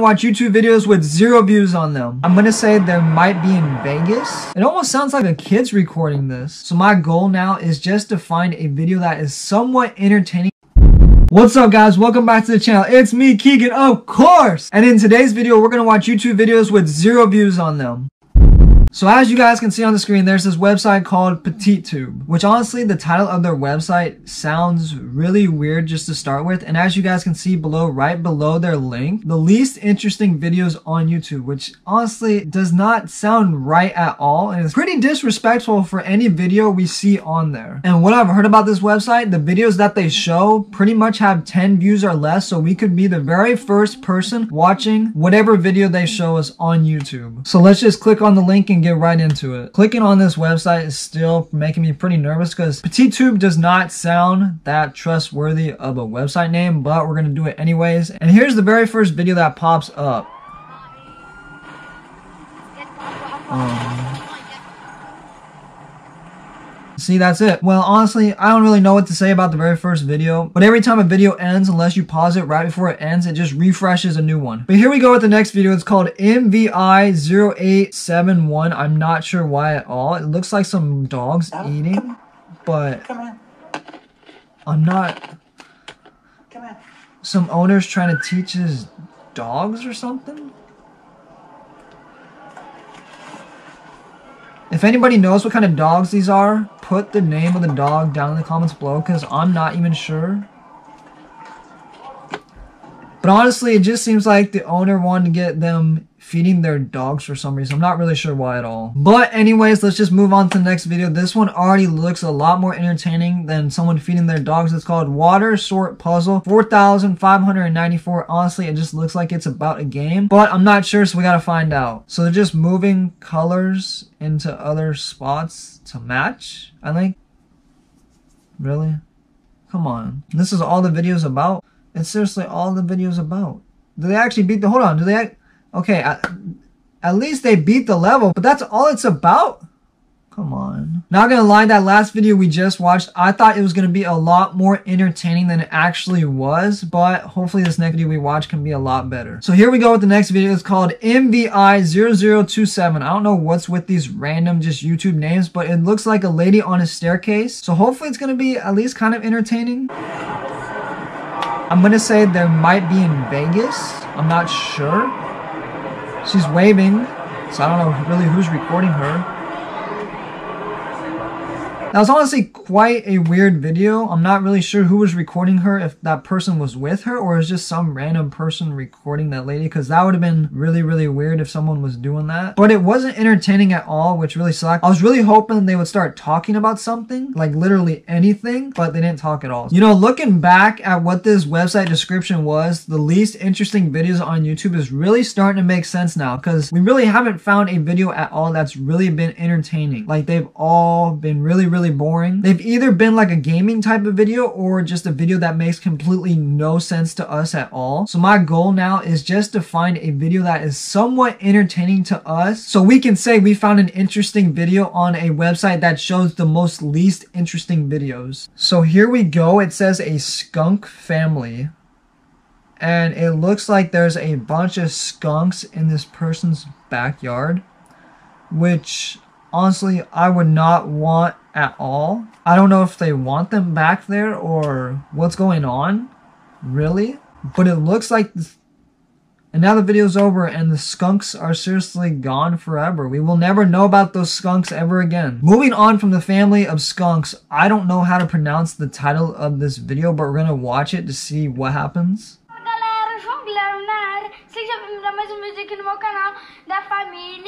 watch YouTube videos with zero views on them. I'm gonna say there might be in Vegas. It almost sounds like a kid's recording this. So my goal now is just to find a video that is somewhat entertaining What's up guys, welcome back to the channel. It's me, Kegan, of course! And in today's video, we're gonna watch YouTube videos with zero views on them. So as you guys can see on the screen, there's this website called PetitTube, which honestly, the title of their website sounds really weird just to start with. And as you guys can see below, right below their link, the least interesting videos on YouTube, which honestly does not sound right at all. And it's pretty disrespectful for any video we see on there. And what I've heard about this website, the videos that they show pretty much have 10 views or less. So we could be the very first person watching whatever video they show us on YouTube. So let's just click on the link and get right into it. Clicking on this website is still making me pretty nervous because PetitTube does not sound that trustworthy of a website name, but we're gonna do it anyways. And here's the very first video that pops up. Um, See, that's it. Well, honestly, I don't really know what to say about the very first video, but every time a video ends, unless you pause it right before it ends, it just refreshes a new one. But here we go with the next video. It's called MVI0871. I'm not sure why at all. It looks like some dogs eating, but I'm not... Some owner's trying to teach his dogs or something? If anybody knows what kind of dogs these are, put the name of the dog down in the comments below because I'm not even sure. But honestly, it just seems like the owner wanted to get them feeding their dogs for some reason. I'm not really sure why at all. But anyways, let's just move on to the next video. This one already looks a lot more entertaining than someone feeding their dogs. It's called Water Sort Puzzle. 4,594. Honestly, it just looks like it's about a game. But I'm not sure, so we gotta find out. So they're just moving colors into other spots to match, I think. Really? Come on. This is all the video's about? It's seriously all the video's about. Do they actually beat the... Hold on. Do they... Okay, at, at least they beat the level, but that's all it's about? Come on. Not gonna lie, that last video we just watched, I thought it was gonna be a lot more entertaining than it actually was, but hopefully this next video we watch can be a lot better. So here we go with the next video. It's called MVI0027. I don't know what's with these random just YouTube names, but it looks like a lady on a staircase. So hopefully it's gonna be at least kind of entertaining. I'm gonna say there might be in Vegas. I'm not sure. She's waving, so I don't know really who's recording her. That was honestly quite a weird video. I'm not really sure who was recording her, if that person was with her or is just some random person recording that lady because that would have been really, really weird if someone was doing that. But it wasn't entertaining at all, which really sucked. I was really hoping they would start talking about something, like literally anything, but they didn't talk at all. You know, looking back at what this website description was, the least interesting videos on YouTube is really starting to make sense now because we really haven't found a video at all that's really been entertaining. Like they've all been really, really really boring. They've either been like a gaming type of video or just a video that makes completely no sense to us at all. So my goal now is just to find a video that is somewhat entertaining to us so we can say we found an interesting video on a website that shows the most least interesting videos. So here we go. It says a skunk family and it looks like there's a bunch of skunks in this person's backyard which honestly I would not want at all. I don't know if they want them back there or what's going on, really. But it looks like, and now the video's over and the skunks are seriously gone forever. We will never know about those skunks ever again. Moving on from the family of skunks, I don't know how to pronounce the title of this video, but we're gonna watch it to see what happens. Seja bem-vindo a mais um vídeo aqui no meu canal da família dos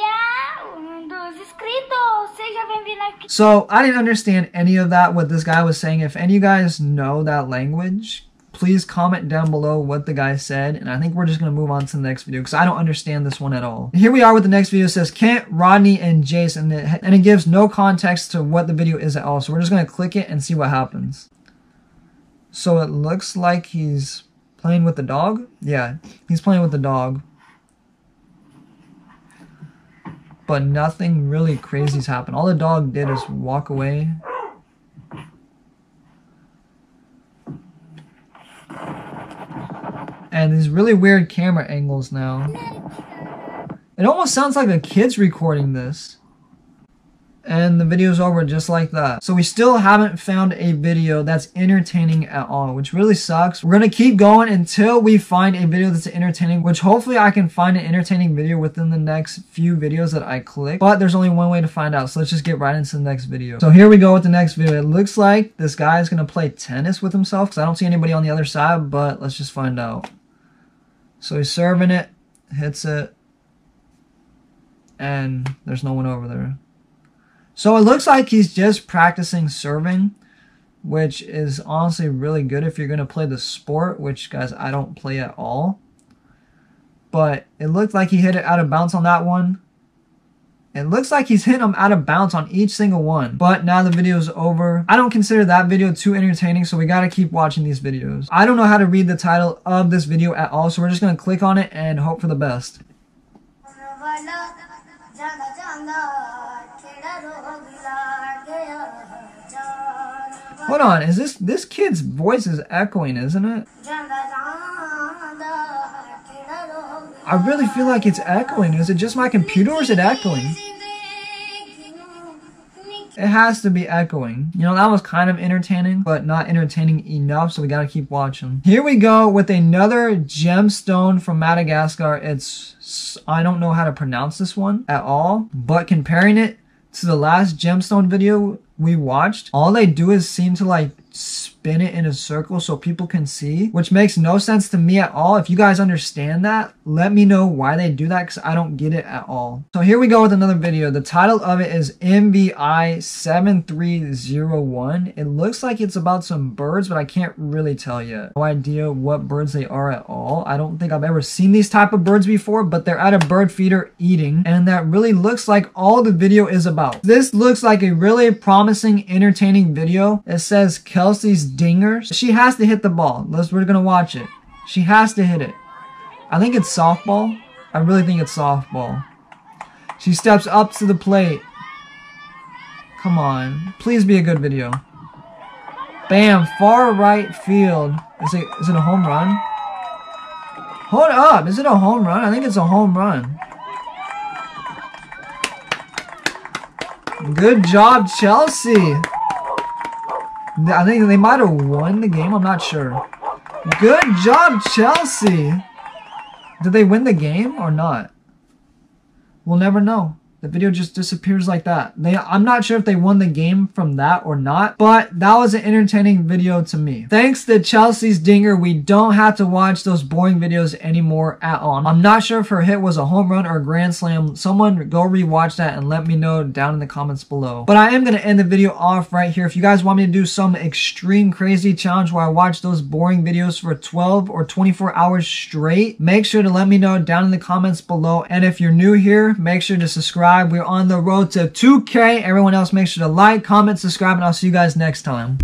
So, I didn't understand any of that, what this guy was saying. If any of you guys know that language, please comment down below what the guy said and I think we're just gonna move on to the next video because I don't understand this one at all. Here we are with the next video it says Kent, Rodney, and Jason and it, and it gives no context to what the video is at all so we're just gonna click it and see what happens. So it looks like he's Playing with the dog? Yeah, he's playing with the dog. But nothing really crazy's happened. All the dog did is walk away. and these really weird camera angles now. It almost sounds like a kid's recording this and the video's over just like that. So we still haven't found a video that's entertaining at all, which really sucks. We're gonna keep going until we find a video that's entertaining, which hopefully I can find an entertaining video within the next few videos that I click. But there's only one way to find out, so let's just get right into the next video. So here we go with the next video. It looks like this guy is gonna play tennis with himself, because I don't see anybody on the other side, but let's just find out. So he's serving it, hits it, and there's no one over there. So it looks like he's just practicing serving, which is honestly really good if you're going to play the sport, which, guys, I don't play at all. But it looked like he hit it out of bounds on that one. It looks like he's hitting them out of bounds on each single one. But now the video is over. I don't consider that video too entertaining, so we gotta keep watching these videos. I don't know how to read the title of this video at all, so we're just gonna click on it and hope for the best. Hold on, is this this kid's voice is echoing, isn't it? I really feel like it's echoing. Is it just my computer or is it echoing? It has to be echoing. You know, that was kind of entertaining, but not entertaining enough, so we gotta keep watching. Here we go with another gemstone from Madagascar. It's, I don't know how to pronounce this one at all, but comparing it to the last gemstone video we watched, all they do is seem to like spin it in a circle so people can see, which makes no sense to me at all. If you guys understand that, let me know why they do that because I don't get it at all. So here we go with another video. The title of it is MVI 7301. It looks like it's about some birds, but I can't really tell yet. No idea what birds they are at all. I don't think I've ever seen these type of birds before, but they're at a bird feeder eating, and that really looks like all the video is about. This looks like a really promising, entertaining video. It says Kelsey's dingers. She has to hit the ball. Let's, we're gonna watch it. She has to hit it. I think it's softball. I really think it's softball. She steps up to the plate. Come on. Please be a good video. Bam. Far right field. Is it, is it a home run? Hold up. Is it a home run? I think it's a home run. Good job, Chelsea. I think they might have won the game. I'm not sure. Good job, Chelsea. Did they win the game or not? We'll never know. The video just disappears like that. They, I'm not sure if they won the game from that or not, but that was an entertaining video to me. Thanks to Chelsea's dinger, we don't have to watch those boring videos anymore at all. I'm not sure if her hit was a home run or a grand slam. Someone go rewatch that and let me know down in the comments below. But I am going to end the video off right here. If you guys want me to do some extreme crazy challenge where I watch those boring videos for 12 or 24 hours straight, make sure to let me know down in the comments below. And if you're new here, make sure to subscribe subscribe. We're on the road to 2K. Everyone else, make sure to like, comment, subscribe, and I'll see you guys next time.